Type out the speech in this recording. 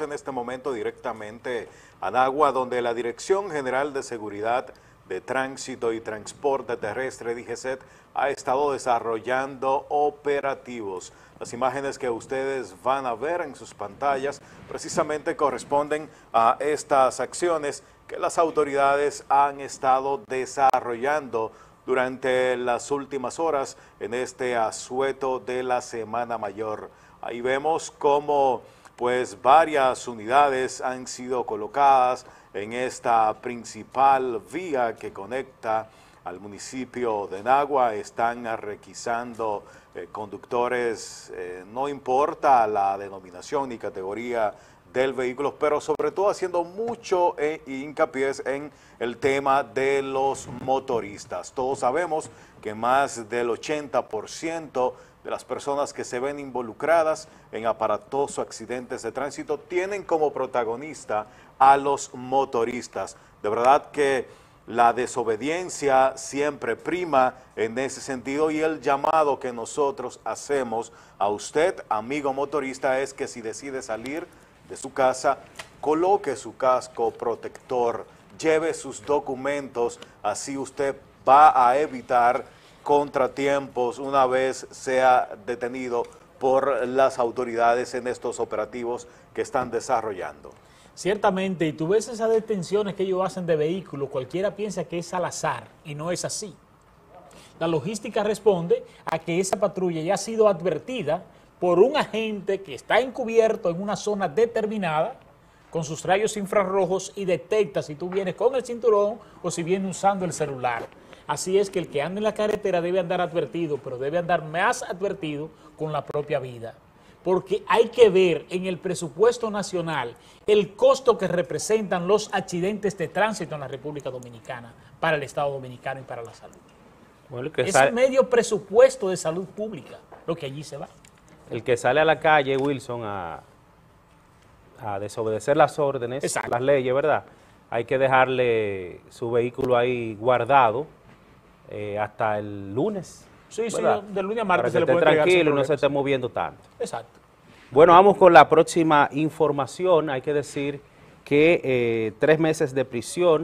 en este momento directamente a Nagua, donde la Dirección General de Seguridad de Tránsito y Transporte Terrestre, DGCET, ha estado desarrollando operativos. Las imágenes que ustedes van a ver en sus pantallas precisamente corresponden a estas acciones que las autoridades han estado desarrollando durante las últimas horas en este asueto de la Semana Mayor. Ahí vemos cómo pues varias unidades han sido colocadas en esta principal vía que conecta al municipio de Nagua. Están requisando eh, conductores, eh, no importa la denominación ni categoría del vehículo, pero sobre todo haciendo mucho eh, hincapié en el tema de los motoristas. Todos sabemos que más del 80% de las personas que se ven involucradas en aparatosos accidentes de tránsito tienen como protagonista a los motoristas. De verdad que la desobediencia siempre prima en ese sentido y el llamado que nosotros hacemos a usted, amigo motorista, es que si decide salir de su casa, coloque su casco protector, lleve sus documentos, así usted va a evitar contratiempos una vez sea detenido por las autoridades en estos operativos que están desarrollando. Ciertamente, y tú ves esas detenciones que ellos hacen de vehículos, cualquiera piensa que es al azar y no es así. La logística responde a que esa patrulla ya ha sido advertida por un agente que está encubierto en una zona determinada con sus rayos infrarrojos y detecta si tú vienes con el cinturón o si vienes usando el celular. Así es que el que anda en la carretera debe andar advertido, pero debe andar más advertido con la propia vida. Porque hay que ver en el presupuesto nacional el costo que representan los accidentes de tránsito en la República Dominicana para el Estado Dominicano y para la salud. es medio presupuesto de salud pública lo que allí se va. El que sale a la calle, Wilson, a, a desobedecer las órdenes, las leyes, ¿verdad? Hay que dejarle su vehículo ahí guardado eh, hasta el lunes. Sí, sí, de lunes a martes se le puede tranquilo y no se esté moviendo tanto. Exacto. Bueno, vamos con la próxima información. Hay que decir que eh, tres meses de prisión